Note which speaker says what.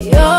Speaker 1: You.